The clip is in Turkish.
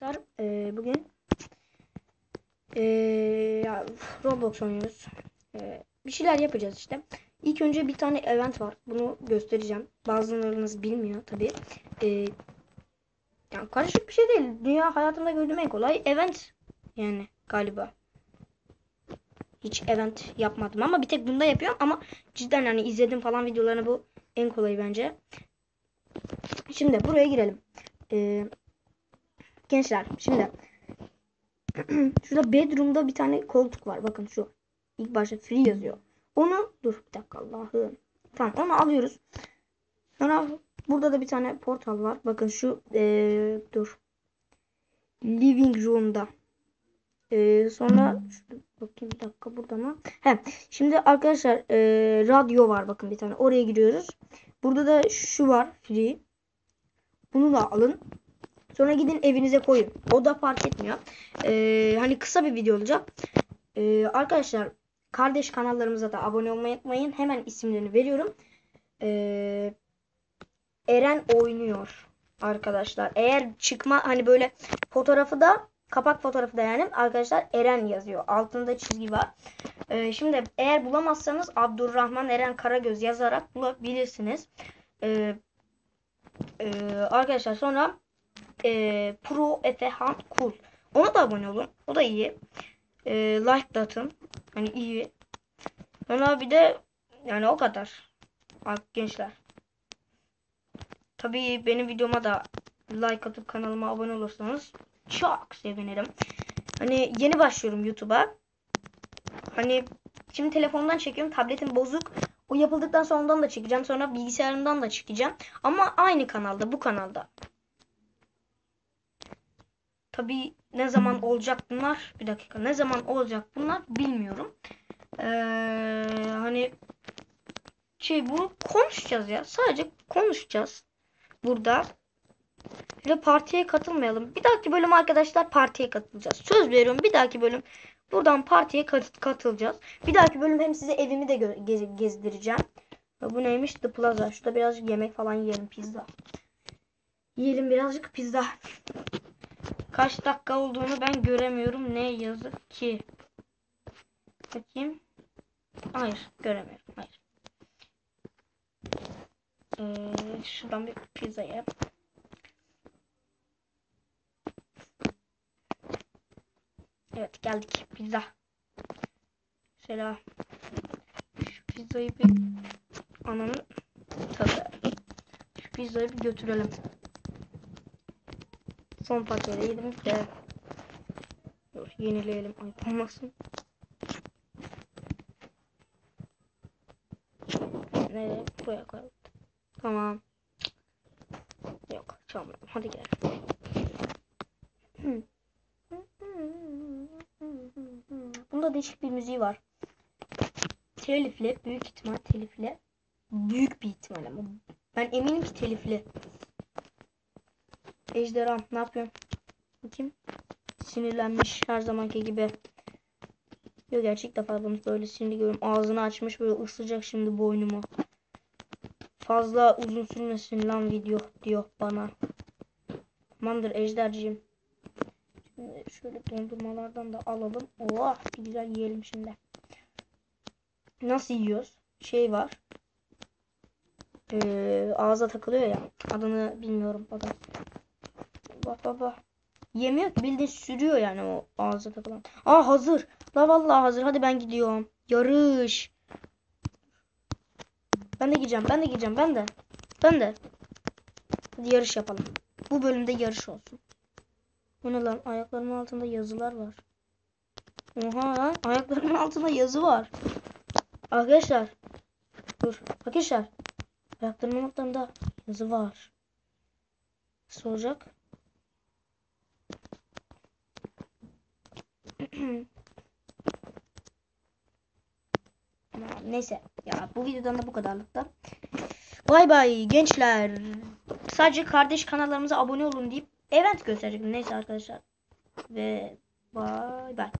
Arkadaşlar e, bugün e, ya, Roblox oynuyoruz. E, bir şeyler yapacağız işte. İlk önce bir tane event var. Bunu göstereceğim. Bazılarınız bilmiyor tabi. E, yani karışık bir şey değil. Dünya hayatımda gördüğüm en kolay event yani galiba. Hiç event yapmadım ama bir tek bunda yapıyorum ama cidden hani izledim falan videolarını bu en kolayı bence. Şimdi buraya girelim. Eee Gençler şimdi şurada bedroom'da bir tane koltuk var. Bakın şu. İlk başta free yazıyor. Onu dur bir dakika Allah'ım. Tamam onu alıyoruz. Sonra burada da bir tane portal var. Bakın şu ee, dur. Living room'da. Ee, sonra şu, bakayım bir dakika burada mı? He. Şimdi arkadaşlar ee, radyo var bakın bir tane. Oraya giriyoruz. Burada da şu var free. Bunu da alın. Sonra gidin evinize koyun. O da fark etmiyor. Ee, hani kısa bir video olacak. Ee, arkadaşlar kardeş kanallarımıza da abone olmayı unutmayın. Hemen isimlerini veriyorum. Ee, Eren oynuyor arkadaşlar. Eğer çıkma hani böyle fotoğrafı da kapak fotoğrafı da yani arkadaşlar Eren yazıyor. Altında çizgi var. Ee, şimdi eğer bulamazsanız Abdurrahman Eren Karagöz yazarak bulabilirsiniz. Ee, e, arkadaşlar sonra e, Pro Efe Hunt Cool. Ona da abone olun. O da iyi. E, like da atın. Hani iyi. Sonra bir de yani o kadar. Gençler. Tabii benim videoma da like atıp kanalıma abone olursanız çok sevinirim. Hani yeni başlıyorum YouTube'a. Hani şimdi telefondan çekiyorum. Tabletim bozuk. O yapıldıktan sonra ondan da çekeceğim. Sonra bilgisayarımdan da çekeceğim. Ama aynı kanalda, bu kanalda. Tabii ne zaman olacak bunlar? Bir dakika. Ne zaman olacak bunlar bilmiyorum. Ee, hani şey bu konuşacağız ya. Sadece konuşacağız. Burada. Ve partiye katılmayalım. Bir dahaki bölüm arkadaşlar partiye katılacağız. Söz veriyorum bir dahaki bölüm buradan partiye kat katılacağız. Bir dahaki bölüm hem size evimi de gez gezdireceğim. Bu neymiş? The Plaza. Şurada birazcık yemek falan yiyelim. Pizza. Yiyelim birazcık pizza. Kaç dakika olduğunu ben göremiyorum. Ne yazık ki. Bakayım. Hayır göremiyorum. Hayır. Ee, şuradan bir pizza yap. Evet geldik. Pizza. Selam. Şu pizzayı bir ananın tadı. Şu pizzayı bir götürelim. Son paketi yedim de. Dur yenileyelim ayıp olmasın. Nereye? Buraya koyalım. Tamam. Yok çalmadım. Hadi gel. Bunda değişik bir müziği var. Telifli. Büyük ihtimal telifli. Büyük bir ihtimal ama. Ben eminim ki telifli. Ejderham ne yapıyorsun? Bakayım. Sinirlenmiş her zamanki gibi. Yok gerçek defa bunu böyle sinirli görüyorum. Ağzını açmış böyle ısıracak şimdi boynumu. Fazla uzun sürmesin lan video diyor bana. Tamamdır ejderciğim. Şimdi şöyle dondurmalardan da alalım. Oh güzel yiyelim şimdi. Nasıl yiyoruz? Şey var. Ee, ağza takılıyor ya. Adını bilmiyorum. Adam. Bak bak bak. Yemiyor ki bildiğin sürüyor yani o ağza takılan. Aa hazır. La vallahi hazır. Hadi ben gidiyorum. Yarış. Ben de gideceğim. Ben de gideceğim. Ben de. Ben de. Hadi yarış yapalım. Bu bölümde yarış olsun. Bu ne lan? Ayaklarımın altında yazılar var. Oha lan. Ayaklarımın altında yazı var. Arkadaşlar. Dur. Arkadaşlar. Ayaklarımın altında yazı var. Nasıl olacak? Neyse ya bu videodan da bu kadarlıkta. Bay bay gençler. Sadece kardeş kanallarımıza abone olun deyip event gösterecek. Neyse arkadaşlar. Ve bay bay.